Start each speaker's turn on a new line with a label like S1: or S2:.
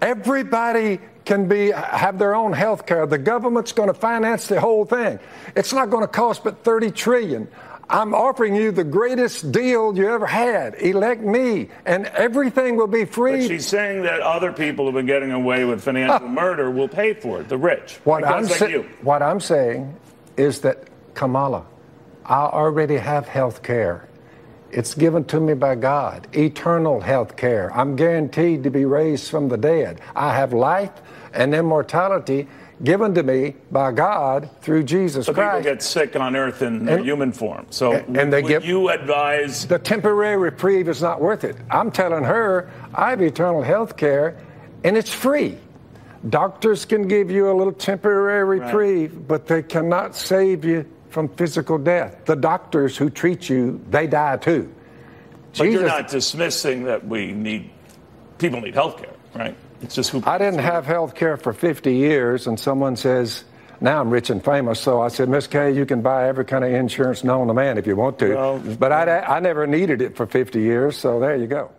S1: Everybody can be have their own health care. The government's going to finance the whole thing. It's not going to cost but 30 trillion. I'm offering you the greatest deal you ever had. Elect me, and everything will be free.
S2: But she's saying that other people who've been getting away with financial ah. murder will pay for it, the rich.
S1: What I'm,
S2: guys
S1: sa-
S2: you.
S1: what I'm saying is that Kamala, I already have health care. It's given to me by God, eternal health care. I'm guaranteed to be raised from the dead. I have life and immortality given to me by God through Jesus
S2: So people
S1: Christ.
S2: get sick on Earth in
S1: And-
S2: human form. So
S1: and- and they
S2: would
S1: get-
S2: you advise
S1: the temporary reprieve is not worth it. I'm telling her I have eternal health care and it's free. Doctors can give you a little temporary reprieve, but they cannot save you from physical death. The doctors who treat you, they die too.
S2: But you're not dismissing that we need people need health care, right? It's just who
S1: I didn't have health care for 50 years, and someone says, now I'm rich and famous. So I said, Miss Kay, you can buy every kind of insurance known to man if you want to.
S2: Well-
S1: but I, I never needed it for 50 years, so there you go.